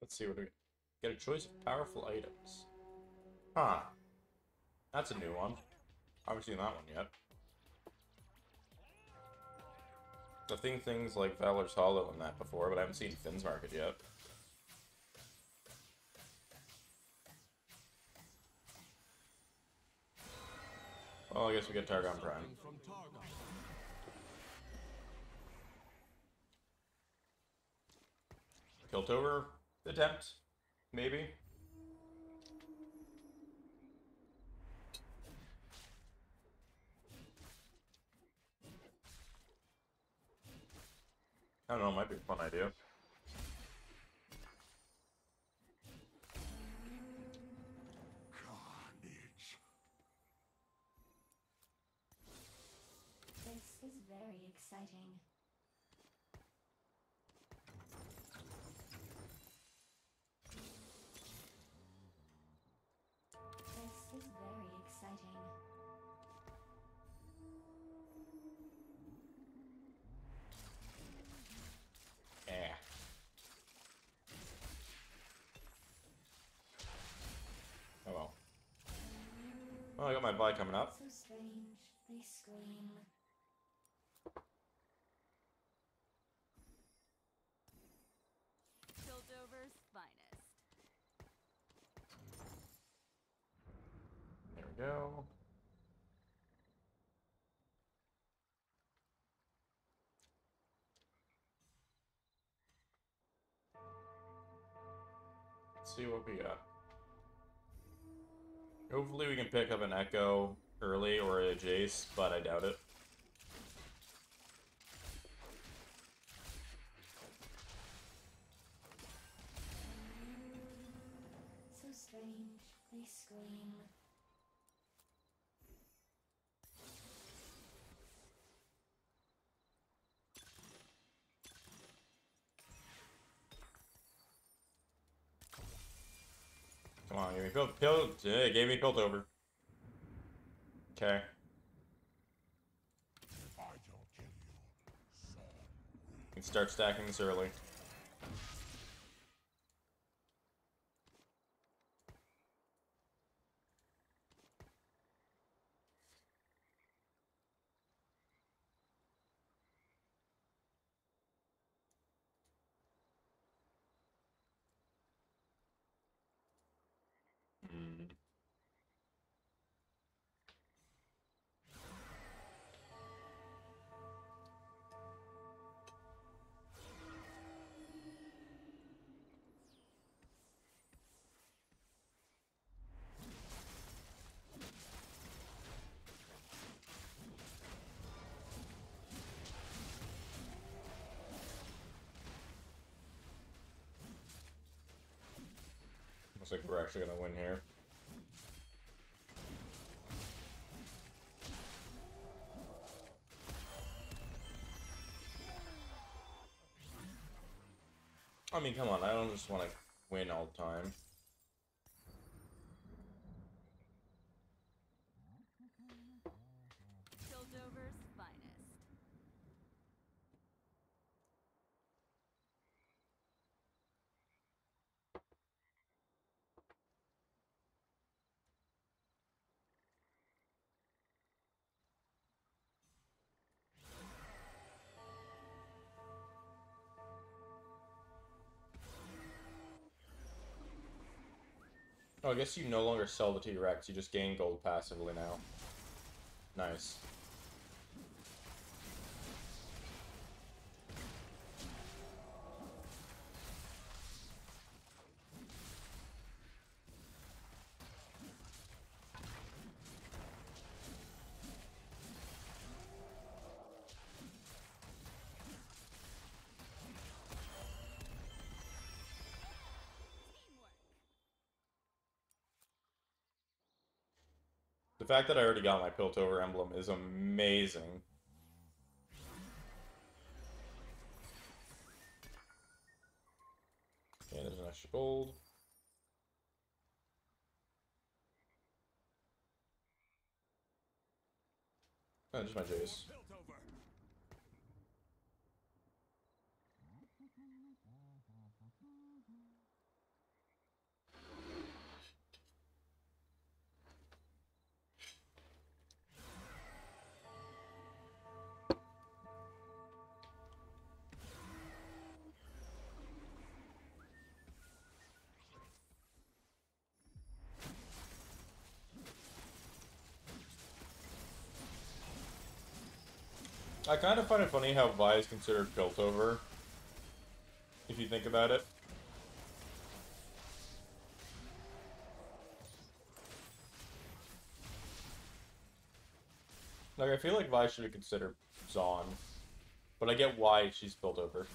Let's see what we get. A choice of powerful items. Huh. That's a new one. I haven't seen that one yet. I've seen things like Valor's Hollow and that before, but I haven't seen Finn's Market yet. Well, I guess we get Targon Prime. Piltover attempt, maybe. I don't know, might be a fun idea. Carnage. This is very exciting. Well, I got my buy coming up. So strange. They scream. Piltover's finest. There we go. Let's see what we got. Hopefully we can pick up an Ekko early or a Jace, but I doubt it. So strange. They scream. Me. Yeah, it gave me Piltover. Okay. Can start stacking this early. Looks like we're actually gonna win here. I mean, come on, I don't just want to win all the time. Oh, I guess you no longer sell the T-Rex, you just gain gold passively now. Nice. Fact that I already got my Piltover emblem is amazing. Okay, there's an extra gold. Oh, just my Jace. I kind of find it funny how Vi is considered Piltover. If you think about it. Like, I feel like Vi should be considered Zaun. But I get why she's Piltover.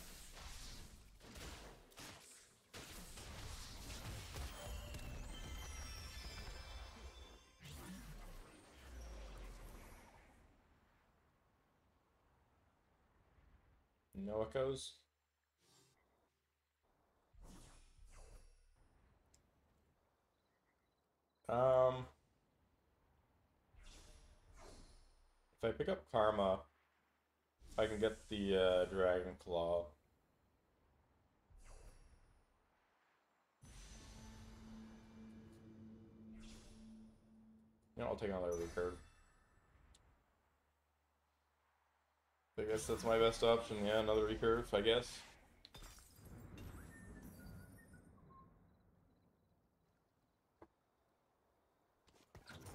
Ekkos. Um, if I pick up Karma, I can get the uh, Dragon Claw. Yeah, I'll take another recurve. I guess that's my best option. Yeah, another recurve, I guess.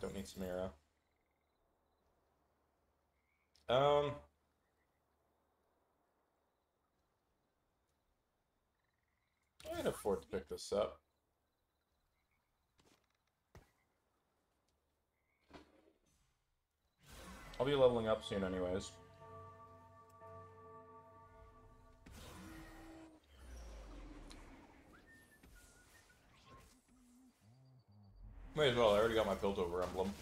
Don't need Samira. Um. I can afford to pick this up. I'll be leveling up soon anyways. May as well, I already got my Piltover emblem.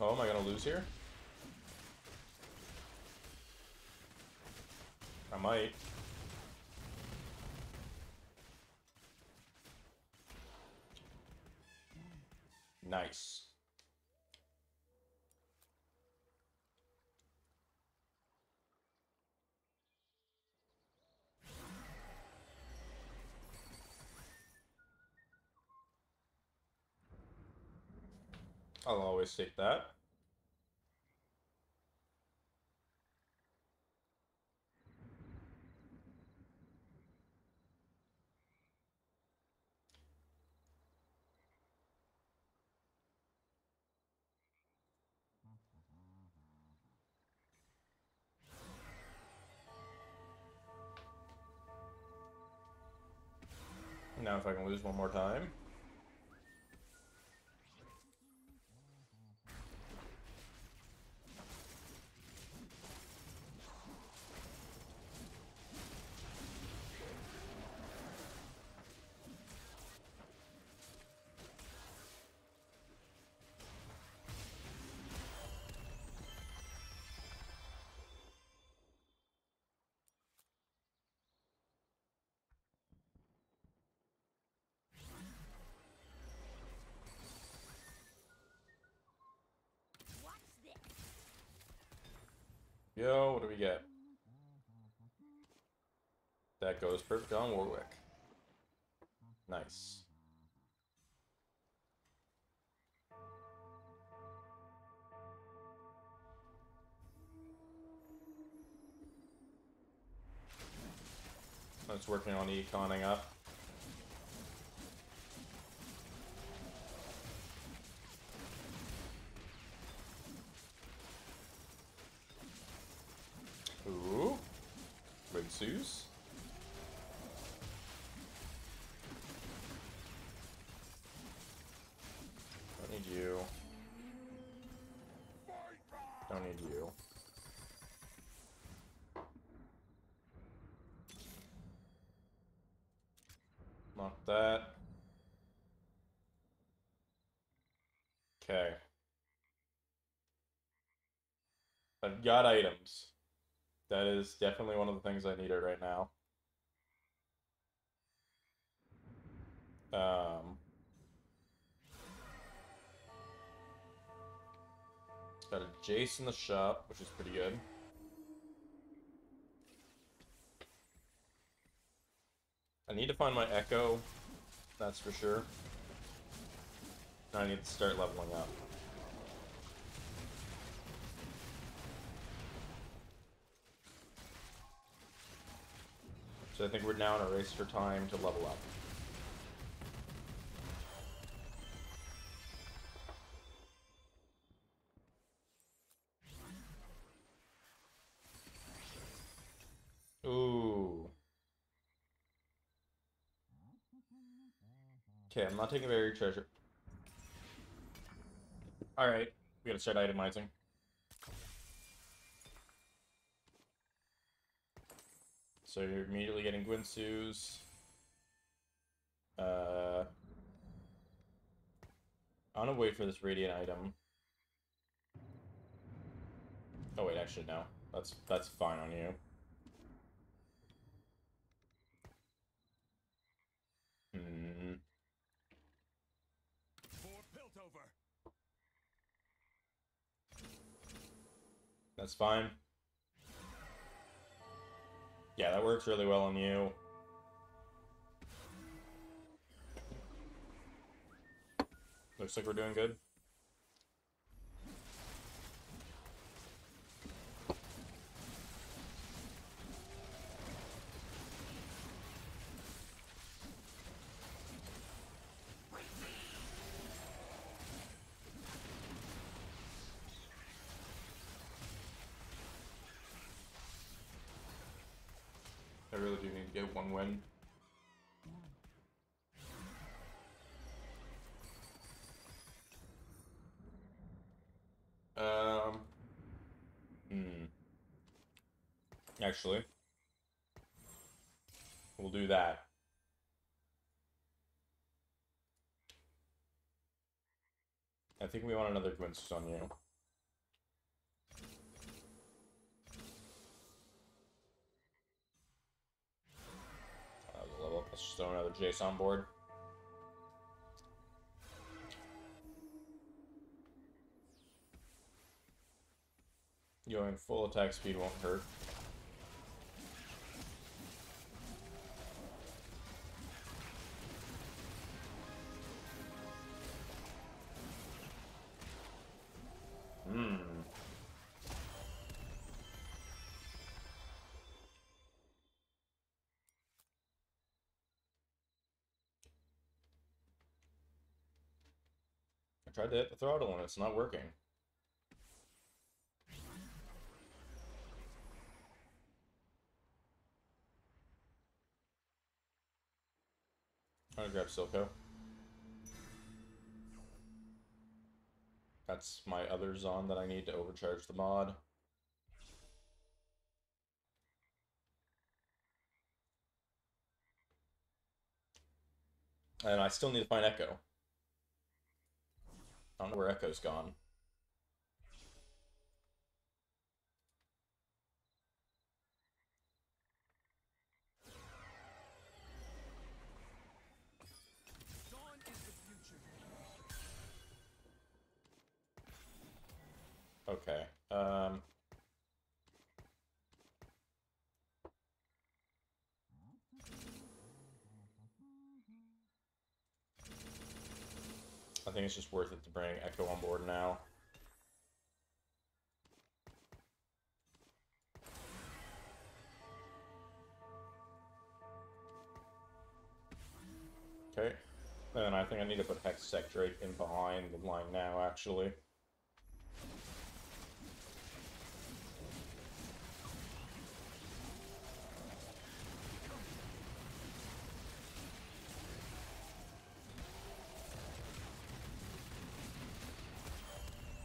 Oh, am I gonna lose here? I might. Nice. I'll always take that. Now if I can lose one more time. Yo, what do we get? That goes perfect on Warwick. Nice. That's working on econing up. Zeus. Don't need you. Don't need you. Not that. Okay. I've got items. That is definitely one of the things I needed right now. Um, got a Jace in the shop, which is pretty good. I need to find my Ekko, that's for sure. I need to start leveling up. So I think we're now in a race for time to level up. Ooh. Okay, I'm not taking very treasure. Alright, we gotta start itemizing. So you're immediately getting Guinsoo's. Uh, I'm gonna wait for this radiant item. Oh wait, actually no. That's that's fine on you. Hmm. That's fine. Yeah, that works really well on you. Looks like we're doing good. I really do need to get one win. Um. Hmm. Actually, we'll do that. I think we want another Guinsoo's on you. Uh, level. Let's just throw another Jace on board. Going full attack speed won't hurt. Tried to hit the throttle and it's not working. I'm gonna grab Silco. That's my other Zaun that I need to overcharge the mod. And I still need to find Ekko. I don't know where Ekko's gone. Okay. Um. Think it's just worth it to bring Ekko on board now. Okay. And I think I need to put Hextech Drake in behind the line now, actually.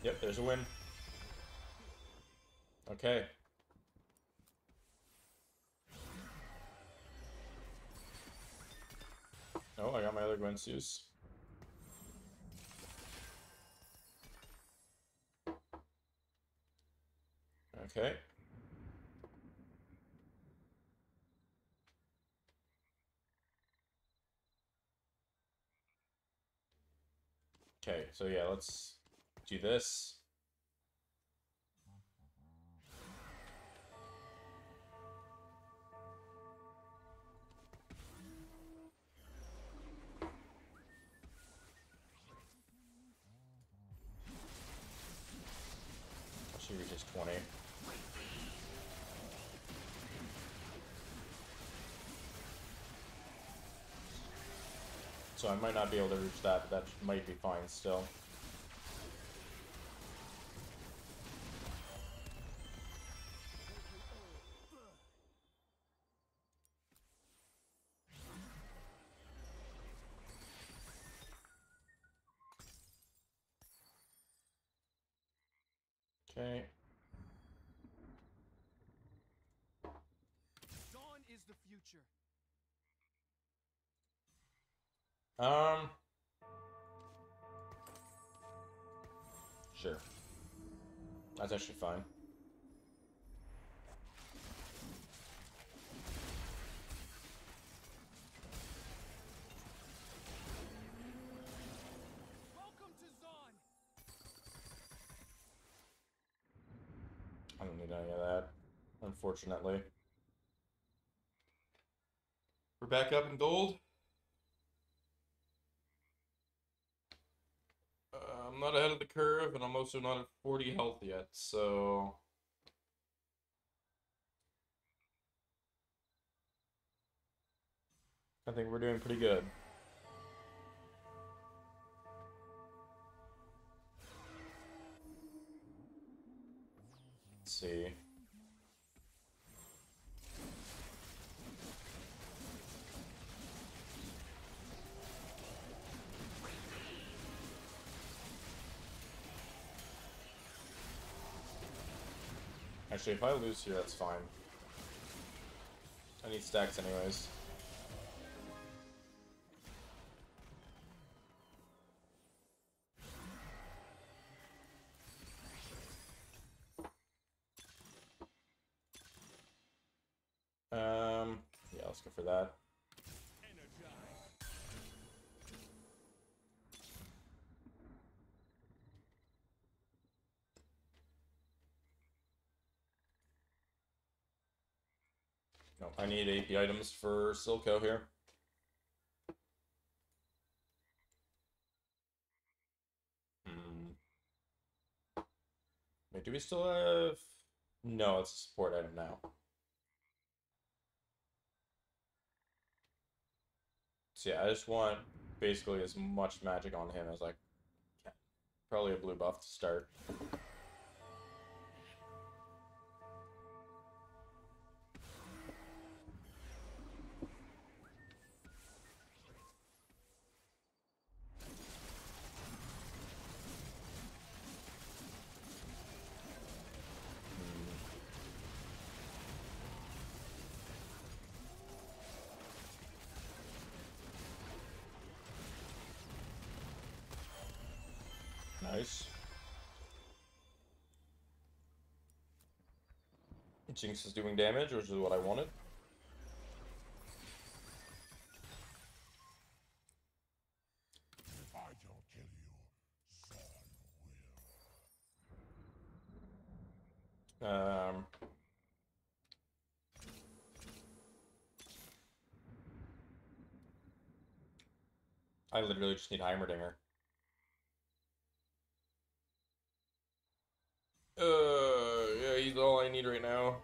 Yep, there's a win. Okay. Oh, I got my other Guinsoo's. Okay. Okay, so yeah, let's do this. She reaches 20. So I might not be able to reach that, but that might be fine still. Okay. Dawn is the future. Um. Sure. That's actually fine. Unfortunately. We're back up in gold. Uh, I'm not ahead of the curve, and I'm also not at 40 health yet, so. I think we're doing pretty good. Let's see. Actually, if I lose here, that's fine. I need stacks anyways. Um, yeah, let's go for that. No, I need AP items for Silco here. Hmm. Wait, do we still have... No, it's a support item now. So yeah, I just want basically as much magic on him as I can. Probably a blue buff to start. Jinx is doing damage, which is what I wanted. Um, I literally just need Heimerdinger. Uh, yeah, he's all I need right now.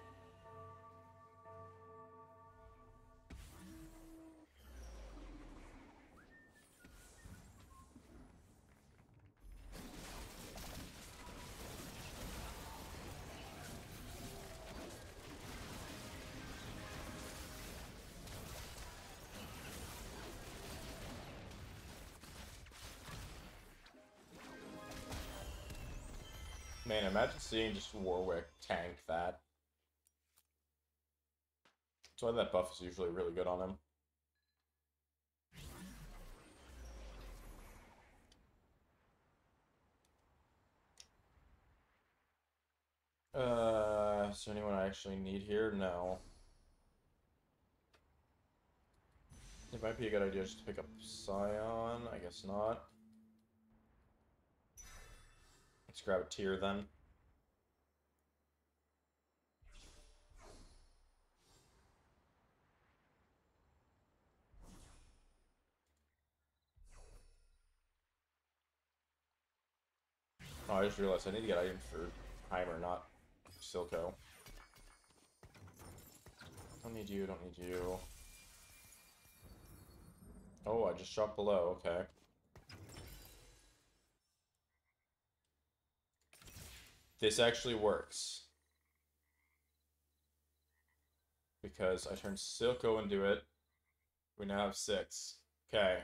Man, imagine seeing just Warwick tank that. That's why that buff is usually really good on him. Uh, is there anyone I actually need here? No. It might be a good idea just to pick up Scion. I guess not. Let's grab a tier then. Oh, I just realized I need to get items for Heimer, not Silco. Don't need you, don't need you. Oh, I just dropped below, okay. this actually works. Because I turned Silco into it. We now have six. Okay.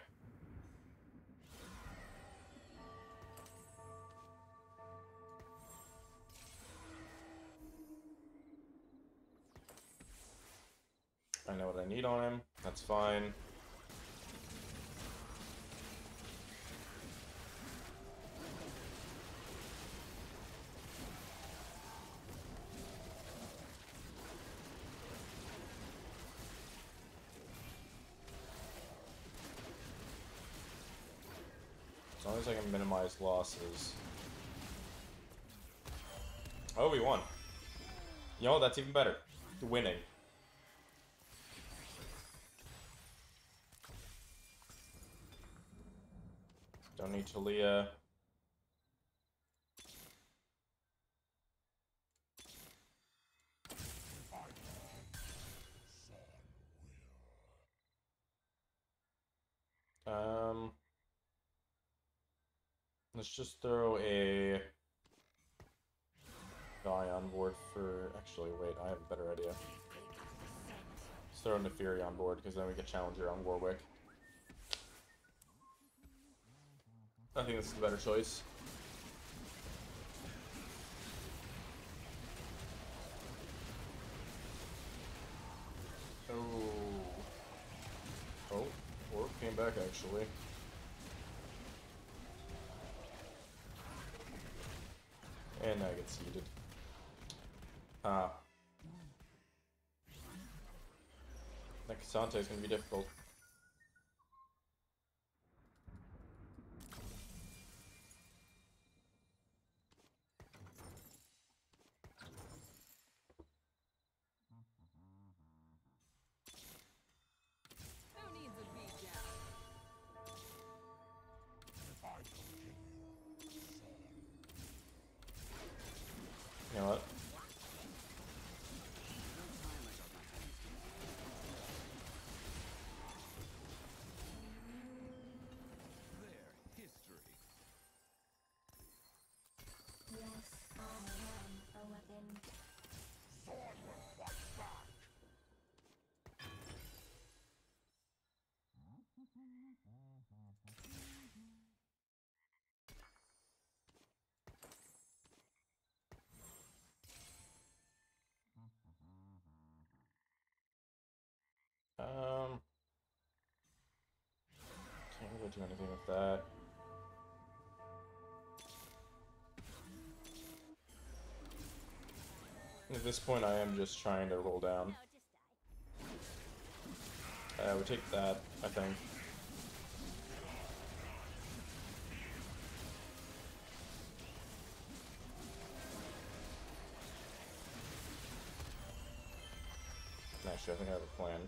I know what I need on him. That's fine. I can minimize losses. Oh, we won. You know, that's even better. Winning. Don't need Taliyah. Let's just throw a guy on board for. Actually, wait, I have a better idea. Let's throw Naafiri on board because then we get Challenger on Warwick. I think this is the better choice. Oh. Oh, Orc came back actually. Seeded. Ah. K'Sante is gonna be difficult. Um, can't really do anything with that. At this point, I am just trying to roll down. Uh, we take that, I think. Actually, I think I have a plan.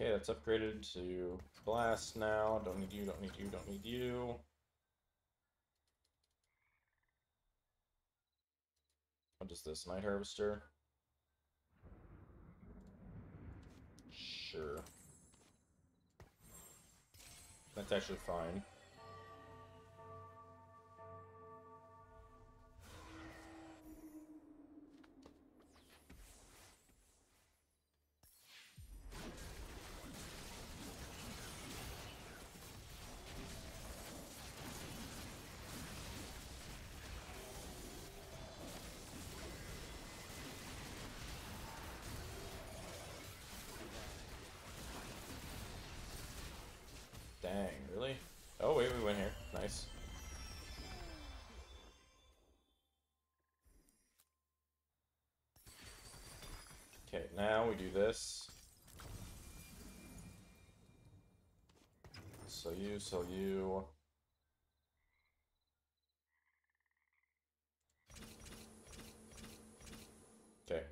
Okay, that's upgraded to blast now. Don't need you, don't need you, don't need you. What is this? Night Harvester? Sure. That's actually fine. Now we do this. So you, so you. Okay.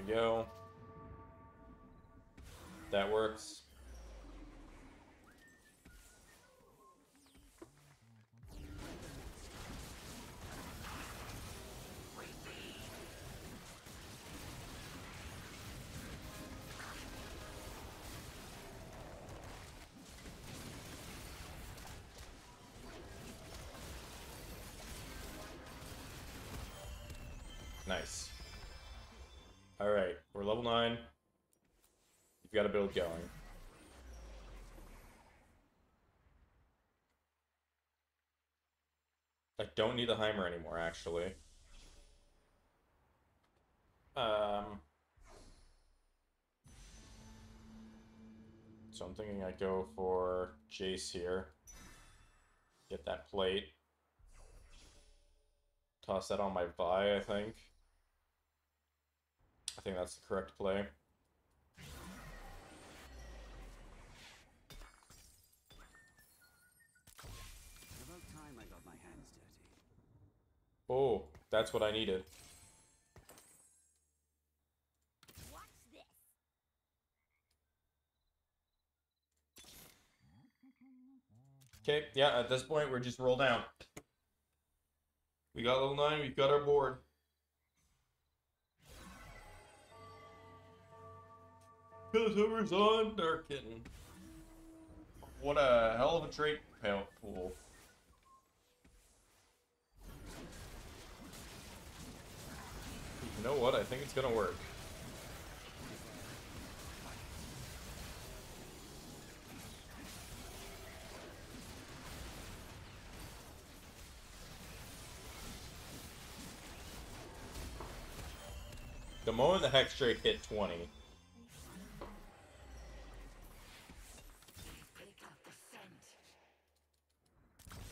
we go. That works. Nice. Alright, we're level 9. You've got a build going. I don't need the Heimer anymore, actually. Um... So I'm thinking I go for Jace here. Get that plate. Toss that on my Vi, I think. I think that's the correct play. About time I got my hands dirty. Oh, that's what I needed. Watch this. Okay, yeah, at this point, we're just roll down. We got level 9, we've got our board. Piltover's on Darkin. What a hell of a trait pool. You know what? I think it's gonna work. The moment the Hex Drake hit 20,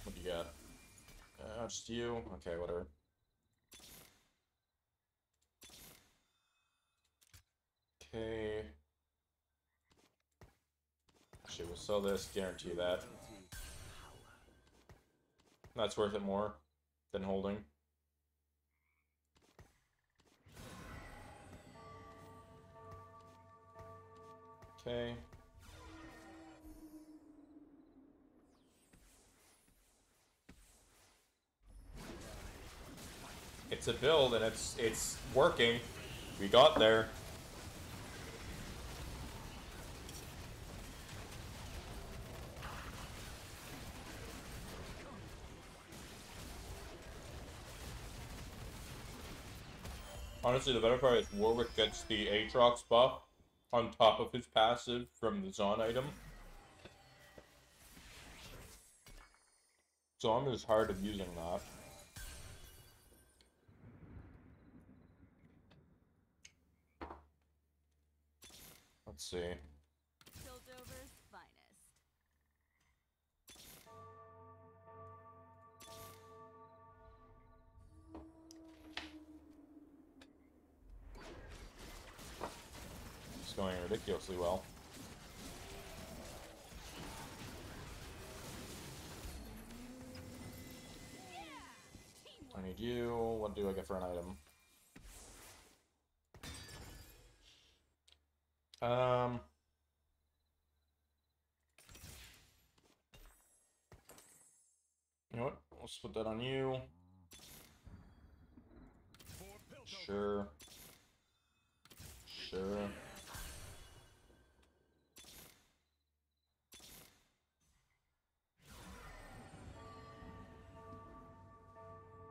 what do you got? Just you? Okay, whatever. Okay. Actually, we'll sell this, guarantee that. That's worth it more than holding. Okay. A build and it's it's working. We got there. Honestly, the better part is Warwick gets the Aatrox buff on top of his passive from the Zaun item. So I'm just hard of using that. See. Piltover's finest. It's going ridiculously well. I need you. What do I get for an item? Um. You know what? Let's put that on you. Sure. Sure.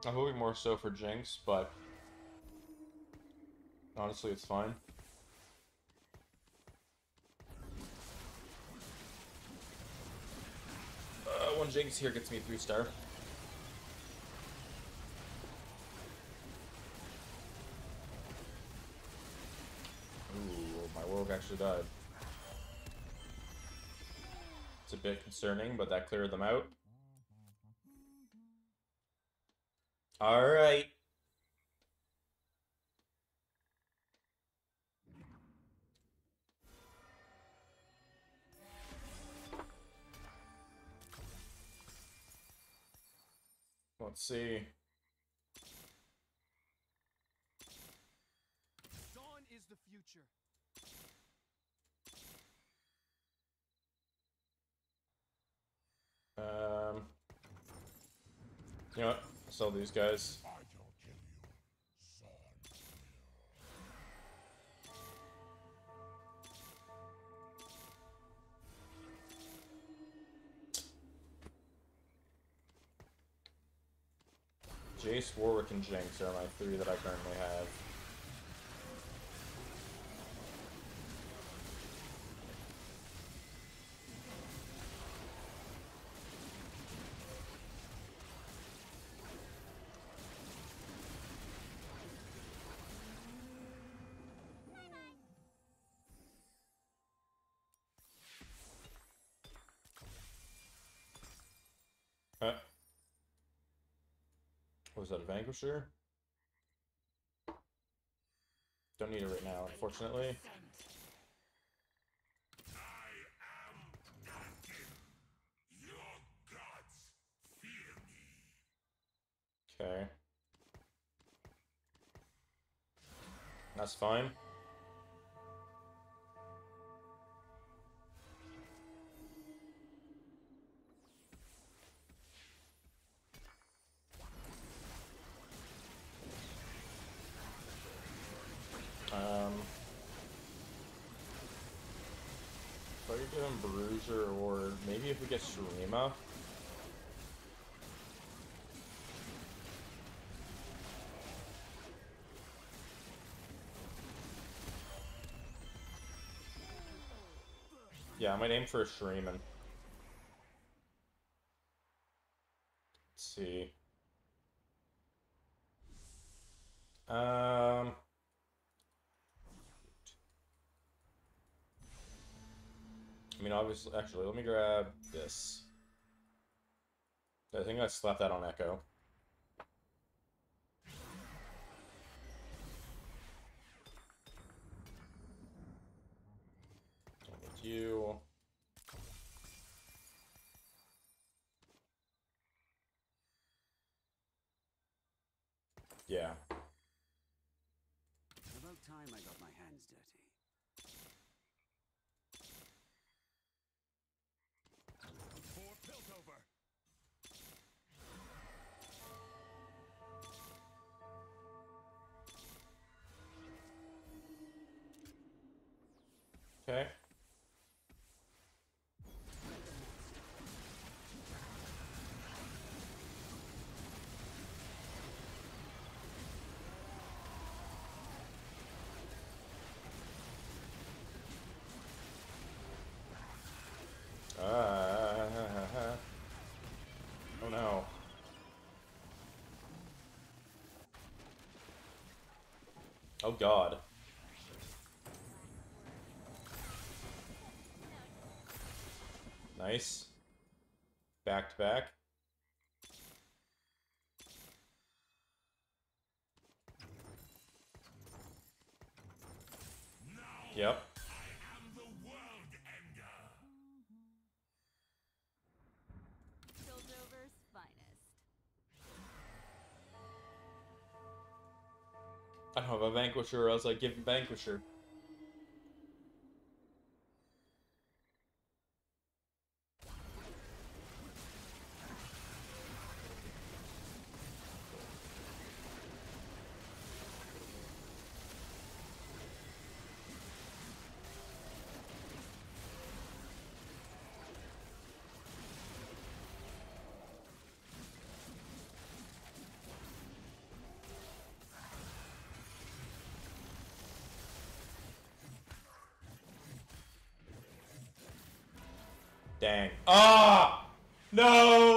I'm hoping more so for Jinx, but honestly, it's fine. Uh, one Jinx here gets me three star. Ooh, my Warwick actually died. It's a bit concerning, but that cleared them out. Alright. Let's see. Dawn is the future. You know what? Sell these guys. Jace, Warwick, and Jinx are my three that I currently have. Was that a mm-hmm. Vanquisher? Don't need it right now, unfortunately. Okay. That's fine. Yeah, I might aim for a Shuriman. Let's see. Um. Actually, let me grab this. I think I slapped that on Ekko. With you. Yeah. About time I got my hands dirty. Oh god. Nice. Back to back. Yep. I have a Vanquisher, or else I'd give him Vanquisher. Dang. Ah! No!